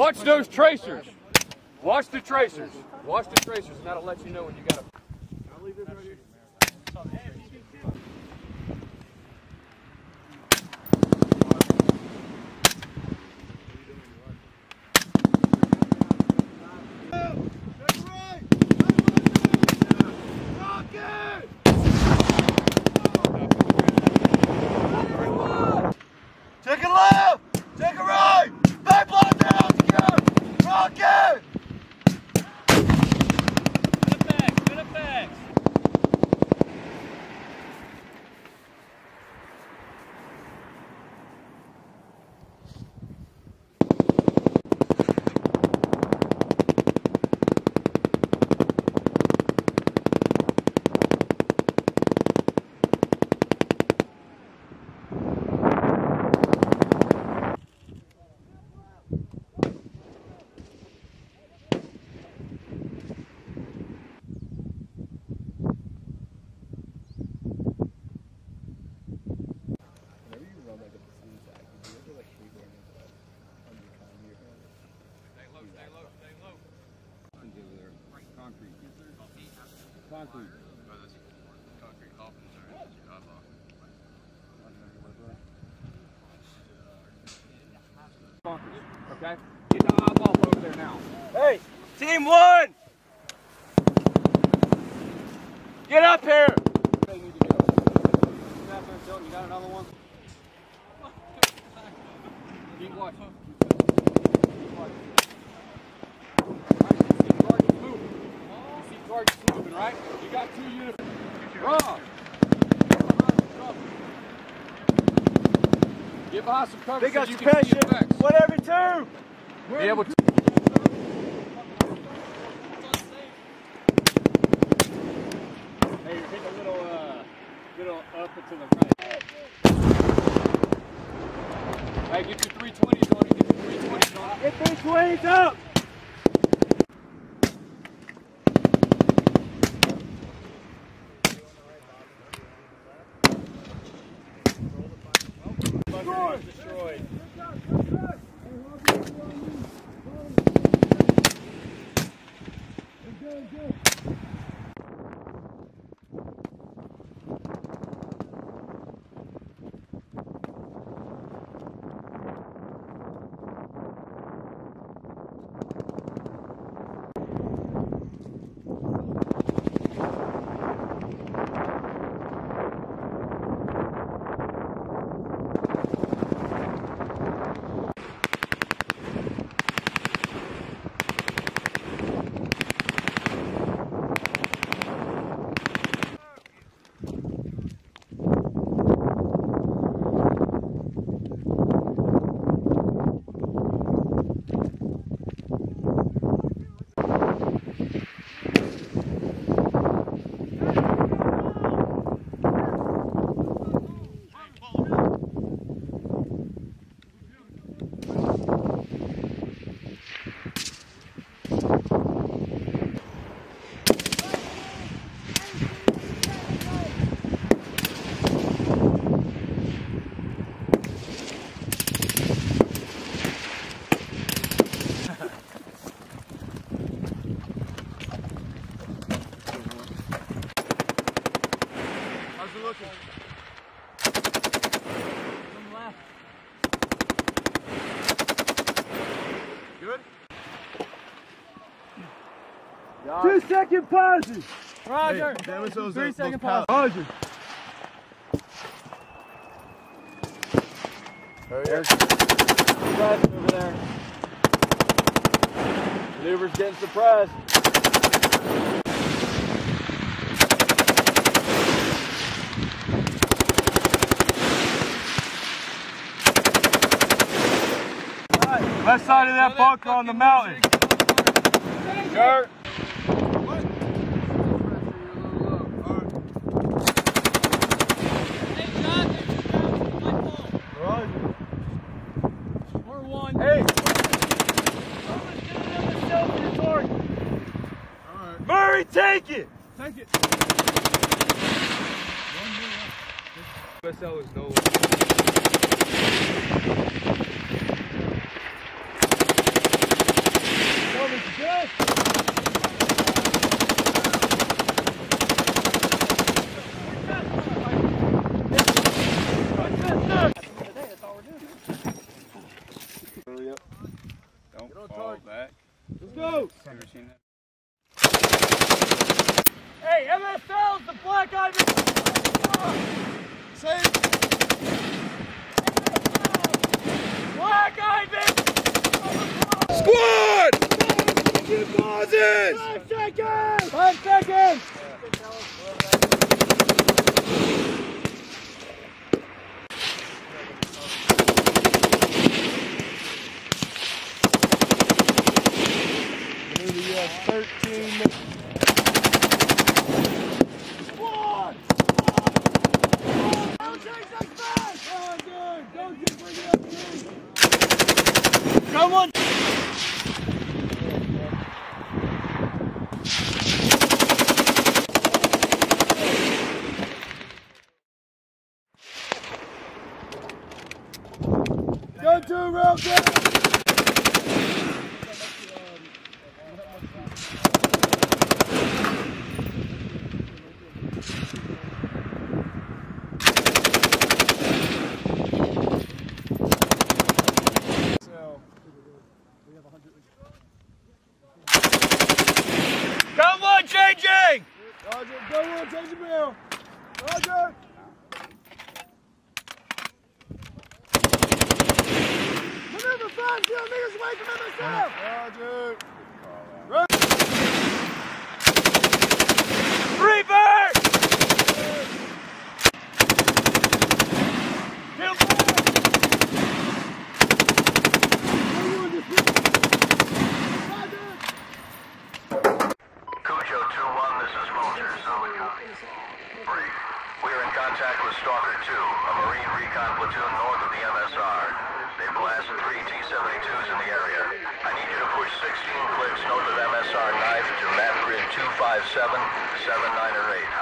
Watch those tracers. Watch the tracers. Watch the tracers, and that'll let you know when you got a Okay? Get the eyeball over there now. Hey! Team one! Get up here! They need to go. Snap there, Tilton. You got another one? Keep watching. Keep watching. Alright, you see targets moving. You see targets moving, right? You got two units. Rob! Get behind some cover Big so up you can see suppression! effects. Whatever two! Be able to. Hey, take a little, uh, little up and to the right. Hey, get your 320s on it. Get your 320s on it. Get these up! Destroyed. How's it looking? Good? Two second pauses! Roger. that was those, uh, Three those second pallets. pause. Roger. Hurry up. Suppressed over there. Maneuver's getting suppressed. Left side of that bunker on the mountain. Roger. Or Murray, take it! Take it. SL is no back. Let's go. Ever seen that? Hey, MSL's the Black Ivy. Say Black Ivy. Squad! Pauses! Five seconds. Five seconds. Thirteen. One. Don't chase us back. Oh, good. Don't just bring it up. Come on. Go to real good. Come on, JJ! Roger, go on, change the bill. Roger. Maneuver five, zero meters away from MSF. Roger. 16 clicks north of MSR knife to map grid 257, 79 or 8.